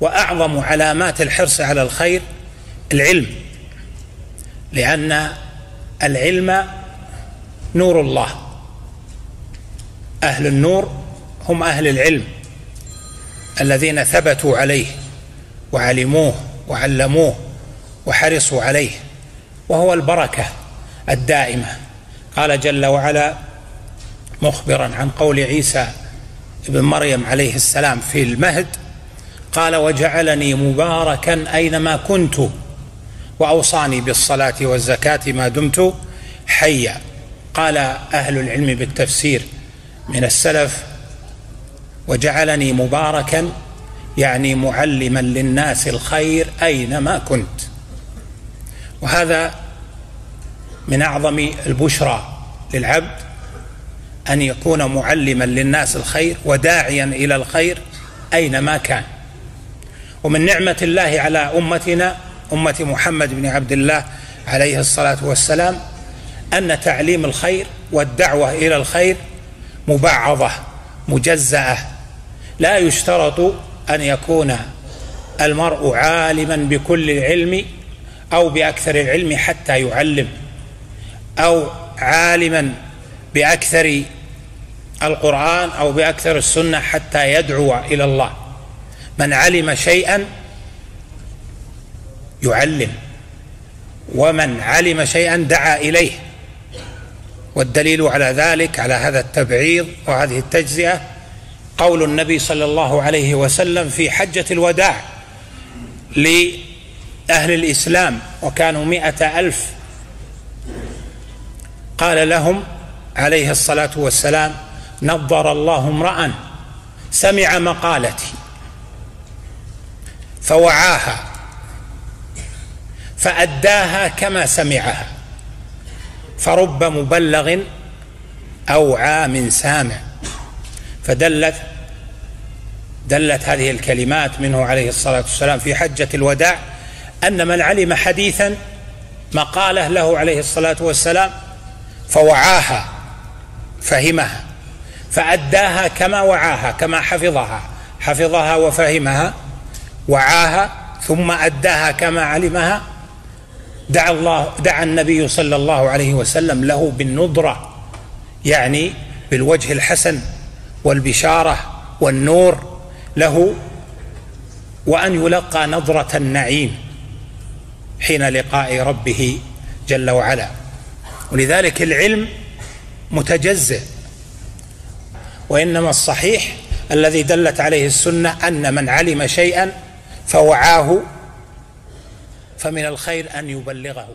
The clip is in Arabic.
وأعظم علامات الحرص على الخير العلم لأن العلم نور الله. أهل النور هم أهل العلم الذين ثبتوا عليه وعلموه وعلموه وحرصوا عليه وهو البركة الدائمة. قال جل وعلا مخبرا عن قول عيسى ابن مريم عليه السلام في المهد قال وجعلني مباركا أينما كنت وأوصاني بالصلاة والزكاة ما دمت حيا. قال أهل العلم بالتفسير من السلف وجعلني مباركا يعني معلما للناس الخير أينما كنت. وهذا من أعظم البشرى للعبد أن يكون معلما للناس الخير وداعيا إلى الخير أينما كان. ومن نعمة الله على أمتنا أمة محمد بن عبد الله عليه الصلاة والسلام أن تعليم الخير والدعوة إلى الخير مبعضه مجزأة. لا يشترط أن يكون المرء عالما بكل العلم أو بأكثر العلم حتى يعلم أو عالما بأكثر القرآن أو بأكثر السنة حتى يدعو إلى الله. من علم شيئا يعلم ومن علم شيئا دعا إليه. والدليل على ذلك على هذا التبعيض وهذه التجزئة قول النبي صلى الله عليه وسلم في حجة الوداع لأهل الإسلام وكانوا مئة ألف. قال لهم عليه الصلاة والسلام نظر الله امرأ سمع مقالتي. فوعاها فأداها كما سمعها. فرب مبلغ أوعى من سامع. فدلت دلت هذه الكلمات منه عليه الصلاة والسلام في حجة الوداع أن من علم حديثا مقالة له عليه الصلاة والسلام فوعاها فهمها فأداها كما وعاها كما حفظها حفظها وفهمها. وعاها ثم أداها كما علمها. دعا الله دعا النبي صلى الله عليه وسلم له بالنضرة يعني بالوجه الحسن والبشارة والنور له وأن يلقى نظرة النعيم حين لقاء ربه جل وعلا. ولذلك العلم متجزئ. وإنما الصحيح الذي دلت عليه السنة أن من علم شيئا فوعاه فمن الخير أن يبلغه.